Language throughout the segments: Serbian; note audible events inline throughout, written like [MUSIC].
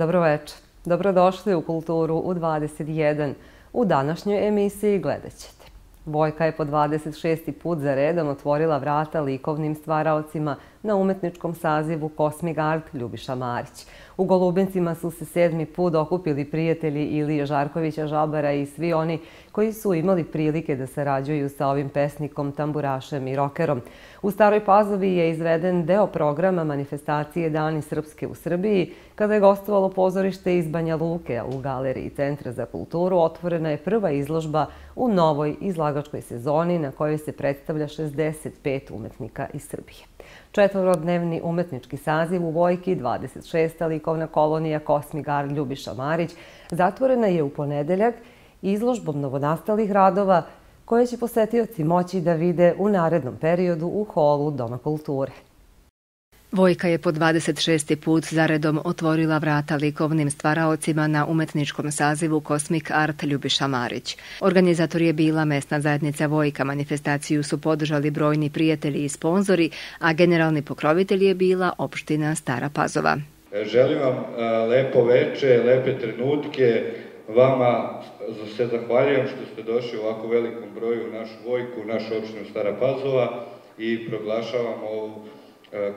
Dobroveče. Dobrodošli u Kulturu u 21. U današnjoj emisiji gledat ćete. Vojka je po 26. put za redom otvorila vrata likovnim stvaraocima na umetničkom sazivu Kosmig Art Ljubiša Marić. U Golubincima su se sedmi put okupili prijatelji Ilije Žarkovića Žabara i svi oni koji su imali prilike da sarađuju sa ovim pesnikom, tamburašem i rokerom. U Staroj Pazovi je izveden deo programa manifestacije Dani Srpske u Srbiji, kada je gostovalo pozorište iz Banja Luke u Galeriji Centra za kulturu. Otvorena je prva izložba u novoj izlagačkoj sezoni na kojoj se predstavlja 65 umetnika iz Srbije. Četvorodnevni umetnički saziv u Vojki, 26. likovna kolonija Kosmigar Ljubiša Marić, zatvorena je u ponedeljak izložbom novonastalih radova koje će posetioci moći da vide u narednom periodu u holu Doma kulture. Vojka je po 26. put zaredom otvorila vrata likovnim stvaraocima na umetničkom sazivu Kosmik Art Ljubiša Marić. Organizator je bila mesna zajednica Vojka. Manifestaciju su podržali brojni prijatelji i sponzori, a generalni pokrovitelj je bila opština Stara Pazova. Želim vam e, lepo veče, lepe trenutke, Vama se zahvaljujem što ste došli u ovako velikom broju u našu Vojku, u našu opštinu Stara Pazova i proglašavam ovu e,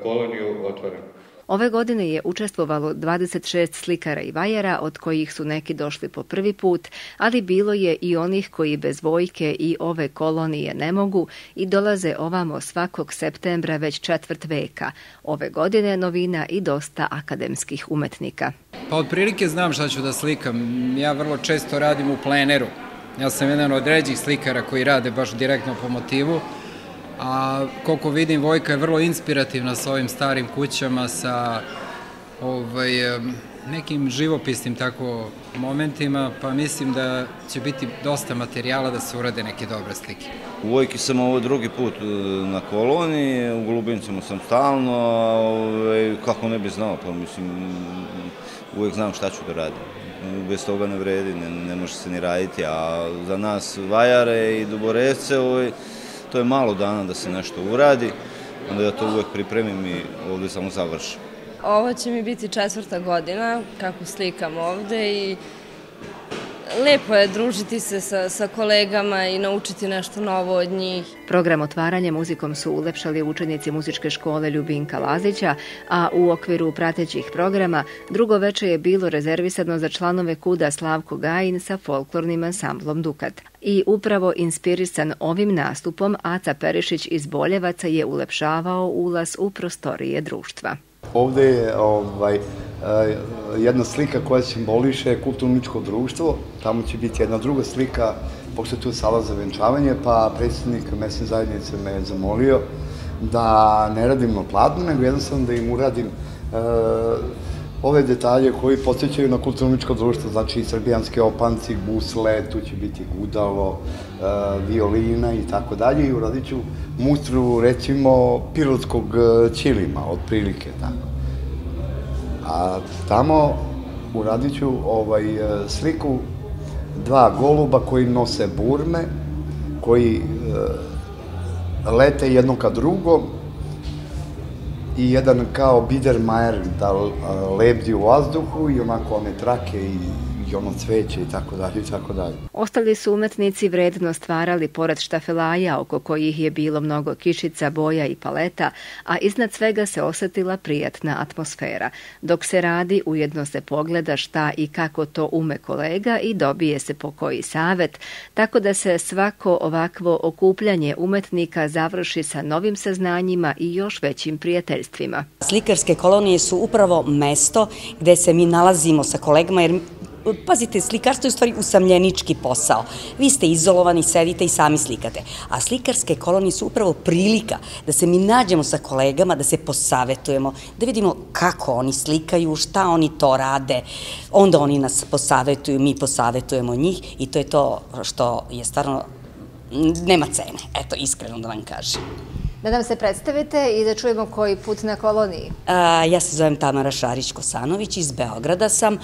koloniju otvorenu. Ove godine je učestvovalo 26 slikara i vajara, od kojih su neki došli po prvi put, ali bilo je i onih koji bez vojke i ove kolonije ne mogu i dolaze ovamo svakog septembra već četvrt veka. Ove godine novina i dosta akademskih umetnika. Pa otprilike znam šta ću da slikam. Ja vrlo često radim u pleneru. Ja sam jedan od ređih slikara koji rade baš direktno po motivu a koliko vidim Vojka je vrlo inspirativna sa ovim starim kućama, sa ovaj, nekim živopisnim tako momentima, pa mislim da će biti dosta materijala da se urade neke dobre slike. U Vojki sam ovo drugi put e, na koloniji, u Golubincima sam stalno, ovaj, kako ne bi znao, pa mislim, uvek znam šta ću da radim. Bez toga ne vredi, ne, ne može se ni raditi, a za nas vajare i duborevce, ovaj, to je malo dana da se nešto uradi, onda ja to uvek pripremim i ovde samo završim. Ovo će mi biti četvrta godina kako slikam ovde i lepo je družiti se sa, sa kolegama i naučiti nešto novo od njih. Program otvaranja muzikom su ulepšali učenici muzičke škole Ljubinka Lazića, a u okviru pratećih programa drugo veče je bilo rezervisano za članove kuda Slavko Gajin sa folklornim ansamblom Dukat. I upravo inspirisan ovim nastupom Aca Perišić iz Boljevaca je ulepšavao ulaz u prostorije društva. Ovde je ovaj, eh, jedna slika koja simboliše kulturničko društvo, tamo će biti jedna druga slika, pošto je tu sala za venčavanje, pa predsjednik mesne zajednice me je zamolio da ne radim na platnu, nego jednostavno da im uradim uh, ove detalje koji podsjećaju na kulturničko društvo, znači srbijanske opanci, busle, tu će biti gudalo, uh, violina i tako dalje i uradit ću mustru, recimo, pilotskog ćilima, otprilike tako. A tamo uradit ću ovaj, sliku dva goluba koji nose burme, koji uh, lete jedno ka drugom i jedan kao Biedermeier da lebdi u vazduhu i onako one trake i i ono cveće i tako dalje i tako dalje. Ostali su umetnici vredno stvarali pored štafelaja oko kojih je bilo mnogo kišica, boja i paleta, a iznad svega se osetila prijatna atmosfera. Dok se radi, ujedno se pogleda šta i kako to ume kolega i dobije se po koji savet, tako da se svako ovakvo okupljanje umetnika završi sa novim saznanjima i još većim prijateljstvima. Slikarske kolonije su upravo mesto gde se mi nalazimo sa kolegama, jer pazite, slikarstvo je u stvari usamljenički posao. Vi ste izolovani, sedite i sami slikate. A slikarske kolonije su upravo prilika da se mi nađemo sa kolegama, da se posavetujemo, da vidimo kako oni slikaju, šta oni to rade. Onda oni nas posavetuju, mi posavetujemo njih i to je to što je stvarno nema cene, eto, iskreno da vam kažem. Da nam se predstavite i da čujemo koji put na koloniji. Ja se zovem Tamara Šarić-Kosanović, iz Beograda sam.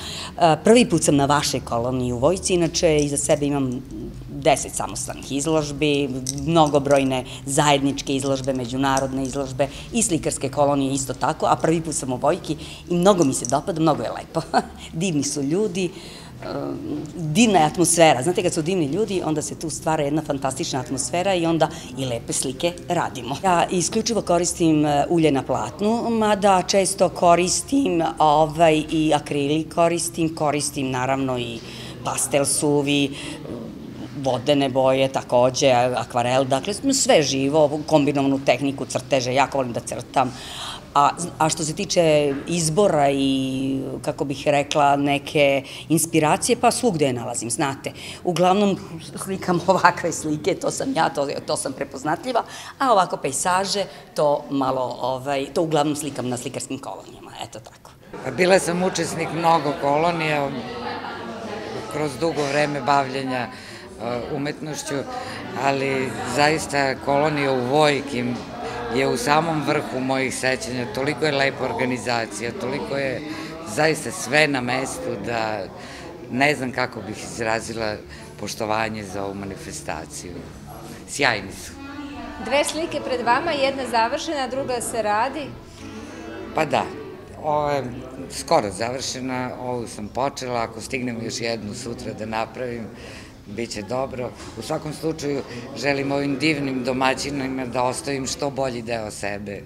Prvi put sam na vašoj koloniji u Vojci, inače iza sebe imam deset samostalnih izložbi, mnogobrojne zajedničke izložbe, međunarodne izložbe i slikarske kolonije isto tako, a prvi put sam u Vojki i mnogo mi se dopada, mnogo je lepo. [LAUGHS] Divni su ljudi, divna je atmosfera. Znate, kad su divni ljudi, onda se tu stvara jedna fantastična atmosfera i onda i lepe slike radimo. Ja isključivo koristim e, ulje na platnu, mada često koristim ovaj, i akrilik koristim, koristim naravno i pastel suvi, vodene boje, takođe, akvarel, dakle sve živo, kombinovanu tehniku crteže, jako volim da crtam, A, što se tiče izbora i, kako bih rekla, neke inspiracije, pa svugde je nalazim, znate. Uglavnom slikam [LAUGHS] ovakve slike, to sam ja, to, to sam prepoznatljiva, a ovako pejsaže, to malo, ovaj, to uglavnom slikam na slikarskim kolonijama, eto tako. Bila sam učesnik mnogo kolonija kroz dugo vreme bavljenja uh, umetnošću, ali zaista kolonija u Vojkim je u samom vrhu mojih sećanja, toliko je lepa organizacija, toliko je zaista sve na mestu da ne znam kako bih izrazila poštovanje za ovu manifestaciju. Sjajni su. Dve slike pred vama, jedna završena, druga se radi. Pa da, ovo je skoro završena, ovu sam počela, ako stignem još jednu sutra da napravim, Biće dobro. U svakom slučaju želim ovim divnim domaćinima da ostavim što bolji deo sebe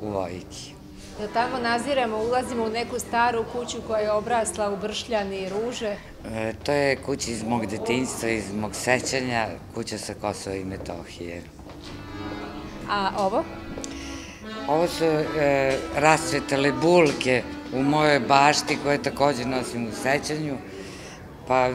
u Vojiki. Da tamo naziramo, ulazimo u neku staru kuću koja je obrasla u bršljani i ruže. E, to je kuća iz mog detinjstva, iz mog sećanja, kuća sa Kosova i Metohije. A ovo? Ovo su e, rasvetale bulke u mojoj bašti koje takođe nosim u sećanju, pa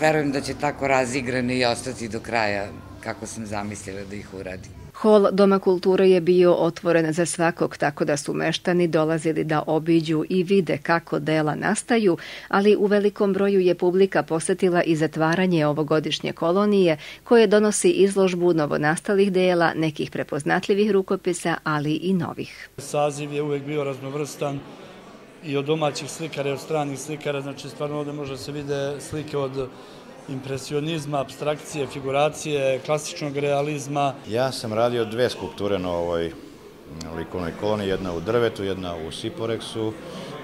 verujem da će tako razigrani i ostati do kraja kako sam zamislila da ih uradim. Hol Doma kulture je bio otvoren za svakog, tako da su meštani dolazili da obiđu i vide kako dela nastaju, ali u velikom broju je publika posetila i zatvaranje ovogodišnje kolonije, koje donosi izložbu novonastalih dela, nekih prepoznatljivih rukopisa, ali i novih. Saziv je uvek bio raznovrstan, i od domaćih slikara i od stranih slikara, znači stvarno ovde može se vide slike od impresionizma, abstrakcije, figuracije, klasičnog realizma. Ja sam radio dve skulpture na ovoj likovnoj koloni, jedna u drvetu, jedna u Siporeksu.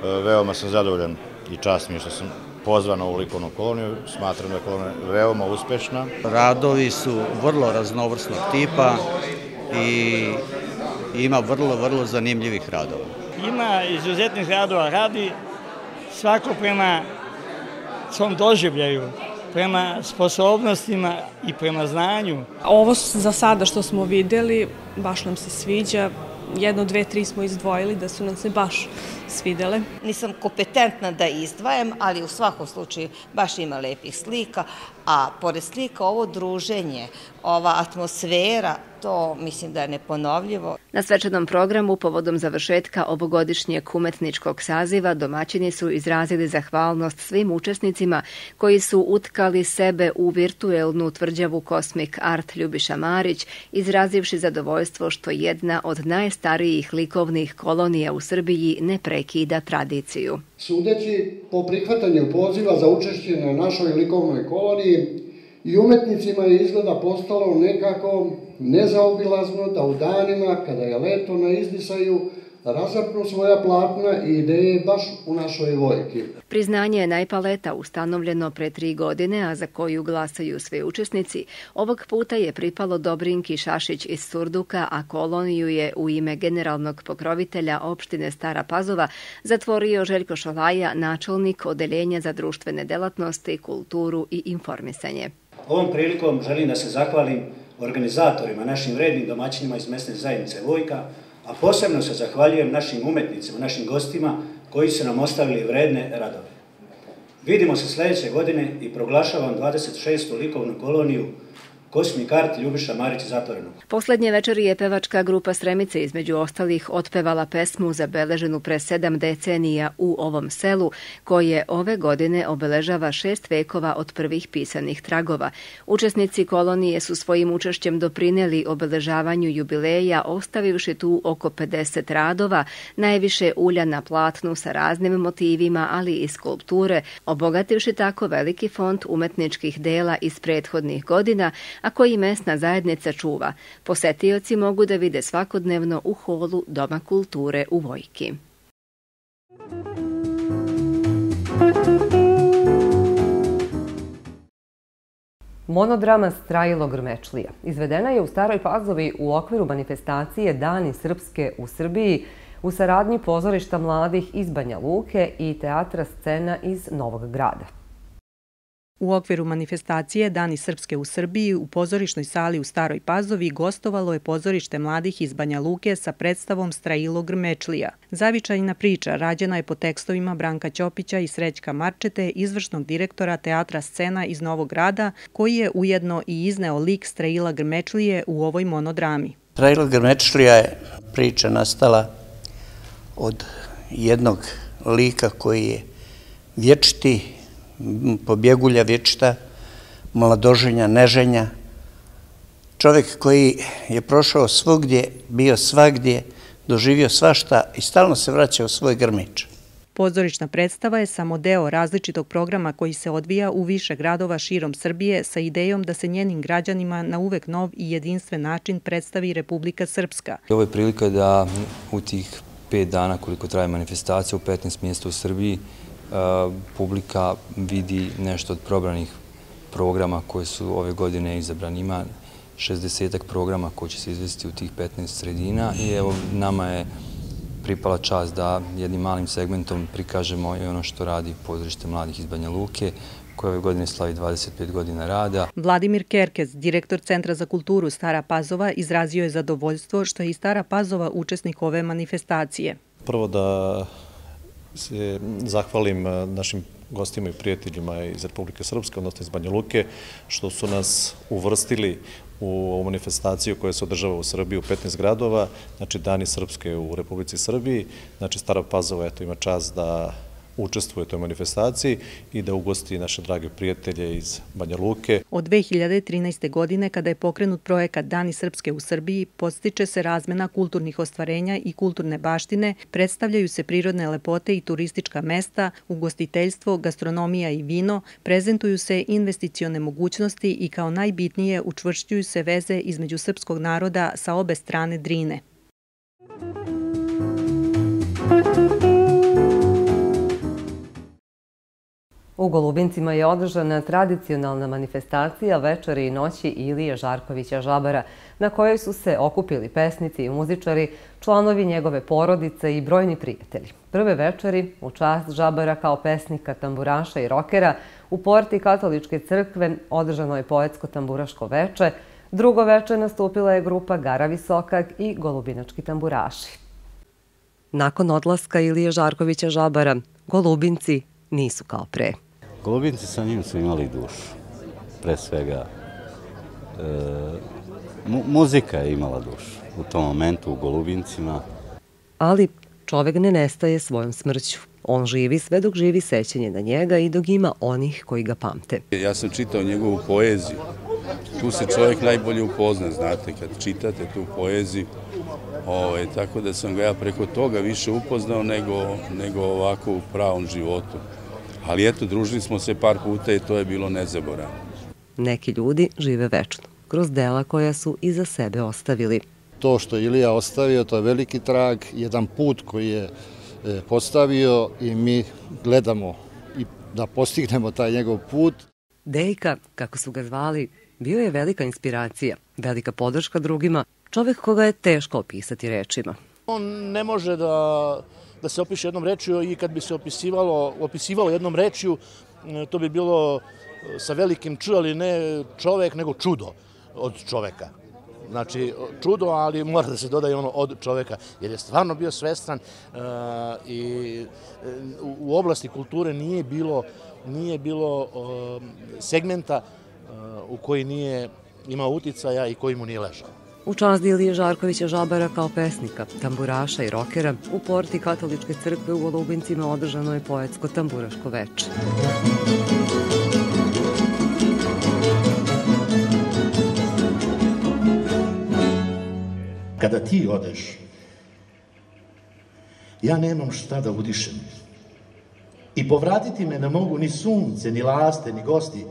E, veoma sam zadovoljan i čast mi što sam pozvan ovu likovnu koloniju. Smatram da je kolonija veoma uspešna. Radovi su vrlo raznovrsnog tipa i ima vrlo, vrlo zanimljivih radova ima izuzetnih radova, radi svako prema svom doživljaju, prema sposobnostima i prema znanju. Ovo za sada što smo videli, baš nam se sviđa, jedno, dve, tri smo izdvojili da su nam se baš svidele. Nisam kompetentna da izdvajam, ali u svakom slučaju baš ima lepih slika, a pored slika ovo druženje, ova atmosfera, to mislim da je neponovljivo. Na svečanom programu povodom završetka ovogodišnjeg umetničkog saziva domaćini su izrazili zahvalnost svim učesnicima koji su utkali sebe u virtuelnu tvrđavu Cosmic Art Ljubiša Marić, izrazivši zadovoljstvo što jedna od najstarijih likovnih kolonija u Srbiji ne prekida tradiciju. Sudeći po prihvatanju poziva za učešće na našoj likovnoj koloniji, i umetnicima je izgleda postalo nekako nezaobilazno da u danima kada je leto na izdisaju razapnu svoja platna i ideje baš u našoj vojki. Priznanje je najpaleta ustanovljeno pre tri godine, a za koju glasaju sve učesnici. Ovog puta je pripalo Dobrinki Šašić iz Surduka, a koloniju je u ime generalnog pokrovitelja opštine Stara Pazova zatvorio Željko Šolaja, načelnik Odeljenja za društvene delatnosti, kulturu i informisanje. Ovom prilikom želim da se zahvalim organizatorima, našim vrednim domaćinima iz mesne zajednice Vojka, a posebno se zahvaljujem našim umetnicima, našim gostima koji su nam ostavili vredne radove. Vidimo se sledeće godine i proglašavam 26. likovnu koloniju Kosmi Kart, Ljubiša Marić, Zatvoreno. Poslednje večeri je pevačka grupa Sremice između ostalih otpevala pesmu zabeleženu pre sedam decenija u ovom selu, koje ove godine obeležava šest vekova od prvih pisanih tragova. Učesnici kolonije su svojim učešćem doprineli obeležavanju jubileja, ostavivši tu oko 50 radova, najviše ulja na platnu sa raznim motivima, ali i skulpture, obogativši tako veliki fond umetničkih dela iz prethodnih godina, a koji mesna zajednica čuva. Posetioci mogu da vide svakodnevno u holu Doma kulture u Vojki. Monodrama Strajilo Grmečlija izvedena je u Staroj Pazovi u okviru manifestacije Dani Srpske u Srbiji u saradnji pozorišta mladih iz Banja Luke i teatra Scena iz Novog grada. U okviru manifestacije Dani Srpske u Srbiji u pozorišnoj sali u Staroj Pazovi gostovalo je pozorište mladih iz Banja Luke sa predstavom Strailo Grmečlija. Zavičajna priča rađena je po tekstovima Branka Ćopića i Srećka Marčete, izvršnog direktora Teatra Scena iz Novog grada, koji je ujedno i izneo lik Straila Grmečlije u ovoj monodrami. Strailo Grmečlija je priča nastala od jednog lika koji je vječiti pobjegulja vječita, mladoženja, neženja, čovjek koji je prošao svugdje, bio svagdje, doživio svašta i stalno se vraća u svoj grmič. Pozorišna predstava je samo deo različitog programa koji se odvija u više gradova širom Srbije sa idejom da se njenim građanima na uvek nov i jedinstven način predstavi Republika Srpska. Ovo je prilika da u tih pet dana koliko traje manifestacija u 15 mjesta u Srbiji publika vidi nešto od probranih programa koje su ove godine izabrani. Ima 60 programa koji će se izvesti u tih 15 sredina i evo nama je pripala čast da jednim malim segmentom prikažemo i ono što radi pozorište mladih iz Banja Luke, koje ove godine slavi 25 godina rada. Vladimir Kerkez, direktor Centra za kulturu Stara Pazova, izrazio je zadovoljstvo što je i Stara Pazova učesnik ove manifestacije. Prvo da se zahvalim eh, našim gostima i prijateljima iz Republike Srpske, odnosno iz Banja Luke, što su nas uvrstili u ovu manifestaciju koja se održava u Srbiji u 15 gradova, znači Dani Srpske u Republici Srbiji, znači Stara Pazova eto, ima čast da učestvuje u toj manifestaciji i da ugosti naše drage prijatelje iz Banja Luke. Od 2013. godine, kada je pokrenut projekat Dani Srpske u Srbiji, postiče se razmena kulturnih ostvarenja i kulturne baštine, predstavljaju se prirodne lepote i turistička mesta, ugostiteljstvo, gastronomija i vino, prezentuju se investicione mogućnosti i kao najbitnije učvršćuju se veze između srpskog naroda sa obe strane Drine. Thank you. U Golubincima je održana tradicionalna manifestacija večeri i noći Ilije Žarkovića Žabara, na kojoj su se okupili pesnici i muzičari, članovi njegove porodice i brojni prijatelji. Prve večeri, u čast Žabara kao pesnika, tamburaša i rokera, u porti Katoličke crkve održano je poetsko-tamburaško veče, drugo veče nastupila je grupa Gara Visokak i Golubinački tamburaši. Nakon odlaska Ilije Žarkovića Žabara, Golubinci nisu kao pre. Golubinci sa njim su imali dušu, pre svega. E, mu, muzika je imala dušu u tom momentu u Golubincima. Ali čovek ne nestaje svojom smrću. On živi sve dok živi sećanje na njega i dok ima onih koji ga pamte. Ja sam čitao njegovu poeziju. Tu se čovjek najbolje upozna, znate, kad čitate tu poeziju. Ove, ovaj, tako da sam ga ja preko toga više upoznao nego, nego ovako u pravom životu. Ali eto, družili smo se par puta i to je bilo nezaboravno. Neki ljudi žive večno, kroz dela koja su iza sebe ostavili. To što Ilija ostavio, to je veliki trag, jedan put koji je e, postavio i mi gledamo i da postignemo taj njegov put. Dejka, kako su ga zvali, bio je velika inspiracija, velika podrška drugima, čovek koga je teško opisati rečima. On ne može da da se opiše jednom rečju i kad bi se opisivalo, opisivalo jednom rečju, e, to bi bilo e, sa velikim č, ali ne čovek, nego čudo od čoveka. Znači, čudo, ali mora da se dodaje ono od čoveka, jer je stvarno bio svestran uh, i u, oblasti kulture nije bilo, nije bilo uh, segmenta u koji nije imao uticaja i koji mu nije ležao. U čast Ilije Žarkovića Žabara kao pesnika, tamburaša i rokera, u porti katoličke crkve u Golubincima održano je poetsko tamburaško veče. Kada ti odeš, ja nemam šta da udišem. I povratiti me ne mogu ni sunce, ni laste, ni gosti.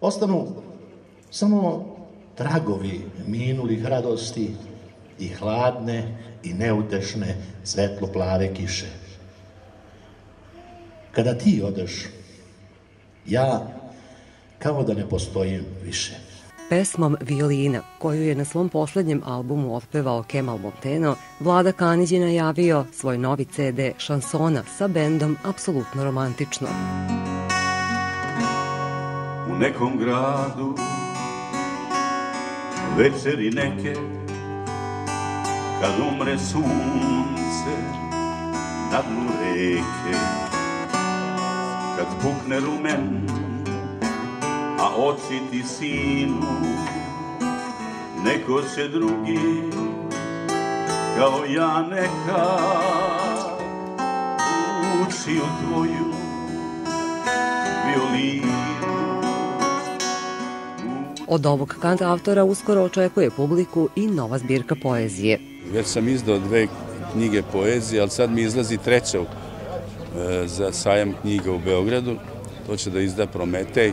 Ostanu samo tragovi minulih radosti i hladne i neutešne svetlo plave kiše. Kada ti odeš, ja kao da ne postojim više. Pesmom Violina, koju je na svom poslednjem albumu otpevao Kemal Monteno, Vlada Kanić je najavio svoj novi CD šansona sa bendom Apsolutno romantično. U nekom gradu večeri neke kad umre sunce na dnu reke. Kad pukne rumen a oči ti sinu neko će drugi kao ja neka uči u tvoju violinu Od ovog kanta autora uskoro očekuje publiku i nova zbirka poezije. Već sam izdao dve knjige poezije, ali sad mi izlazi treća za sajam knjiga u Beogradu. To će da izda Prometej.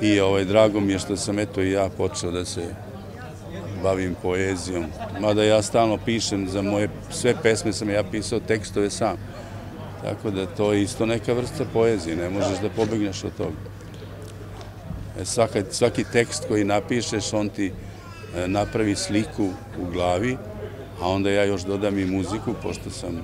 I ovaj, drago mi je što sam eto i ja počeo da se bavim poezijom. Mada ja stalno pišem, za moje sve pesme sam ja pisao tekstove sam. Tako da to je isto neka vrsta poezije, ne možeš da pobegneš od toga. E, svaka, svaki tekst koji napišeš, on ti e, napravi sliku u glavi, a onda ja još dodam i muziku, pošto sam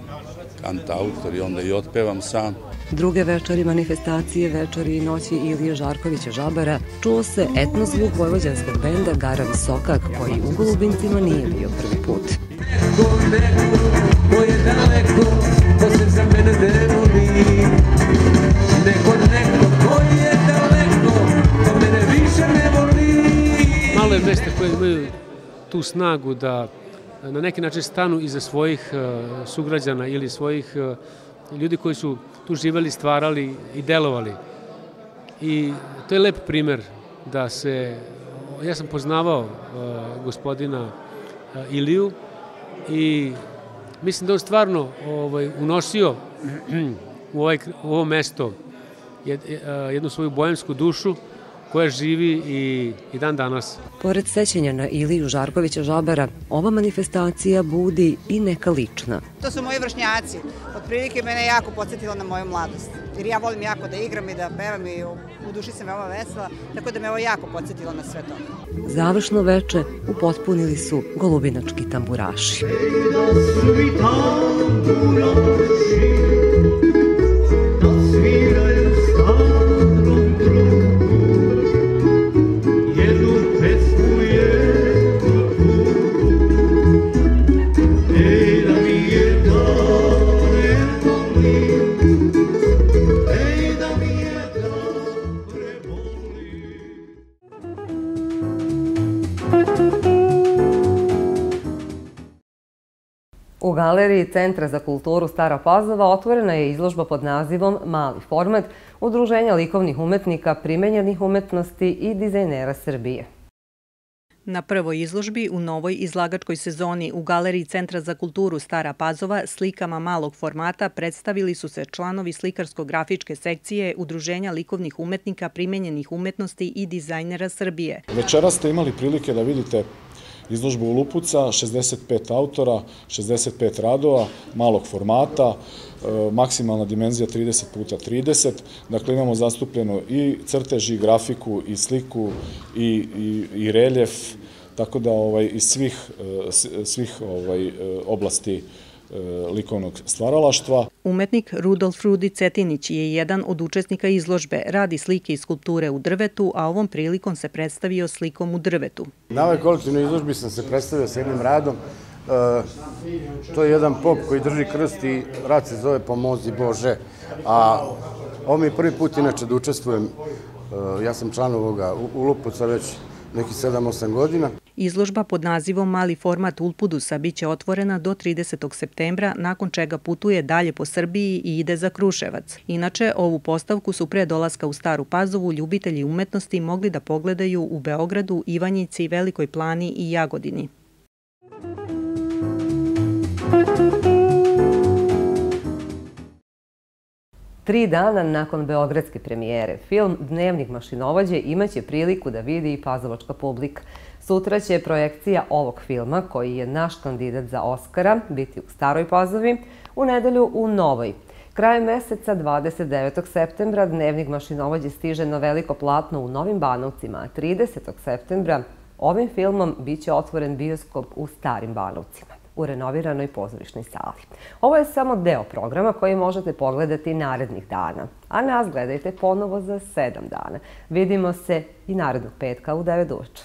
kantautor i onda i otpevam sam. Druge večeri manifestacije, večeri i noći Ilije Žarkovića Žabara, čuo se etnozvuk vojvođanskog benda Gara Visokak, koji u Golubincima nije bio prvi put. Neko, neko, ko je daleko, ko se za mene ne tu snagu da na neki način stanu iza svojih sugrađana ili svojih ljudi koji su tu živali, stvarali i delovali. I to je lep primer da se, ja sam poznavao gospodina Iliju i mislim da on stvarno ovaj, unosio [CLEARS THROAT] u, ovaj, u ovo mesto jed, jednu svoju bojemsku dušu koja živi i, i dan danas. Pored sećanja na Iliju Žarkovića Žabara, ova manifestacija budi i neka lična. To su moji vršnjaci. Od prilike mene jako podsjetilo na moju mladost. Jer ja volim jako da igram i da pevam i u duši sam veoma vesela, tako da me ovo jako podsjetilo na sve to. Završno veče upotpunili su golubinački tamburaši. Da svi tamburaši, U galeriji Centra za kulturu Stara Pazova otvorena je izložba pod nazivom Mali format Udruženja likovnih umetnika, primenjenih umetnosti i dizajnera Srbije. Na prvoj izložbi u novoj izlagačkoj sezoni u Galeriji Centra za kulturu Stara Pazova slikama malog formata predstavili su se članovi slikarsko-grafičke sekcije Udruženja likovnih umetnika, primenjenih umetnosti i dizajnera Srbije. Večera ste imali prilike da vidite izložbu Lupuca, 65 autora, 65 radova, malog formata, maksimalna dimenzija 30 puta 30, dakle imamo zastupljeno i crtež, i grafiku, i sliku, i, i, i reljef, tako da ovaj, iz svih, svih ovaj, oblasti likovnog stvaralaštva. Umetnik Rudolf Rudi Cetinić je jedan od učesnika izložbe, radi slike i skulpture u drvetu, a ovom prilikom se predstavio slikom u drvetu. Na ovoj kolektivnoj izložbi sam se predstavio s jednim radom. to je jedan pop koji drži krst i rad se zove Pomozi Bože. A ovo mi je prvi put inače da učestvujem Ja sam član ovoga Ulupuca već neki 7-8 godina. Izložba pod nazivom Mali format Ulpudusa biće otvorena do 30. septembra, nakon čega putuje dalje po Srbiji i ide za Kruševac. Inače, ovu postavku su pre dolaska u Staru Pazovu ljubitelji umetnosti mogli da pogledaju u Beogradu, Ivanjici, Velikoj Plani i Jagodini. Tri dana nakon beogradske premijere, film Dnevnik mašinovođe imaće priliku da vidi i pazovačka publika. Sutra će projekcija ovog filma, koji je naš kandidat za Oscara, biti u Staroj Pazovi, u nedelju u Novoj. Krajem meseca 29. septembra Dnevnik mašinovođe stiže na veliko platno u Novim Banovcima, a 30. septembra ovim filmom biće otvoren bioskop u Starim Banovcima u renoviranoj pozorišnoj sali. Ovo je samo deo programa koji možete pogledati narednih dana, a nas gledajte ponovo za sedam dana. Vidimo se i narednog petka u 9 uveče.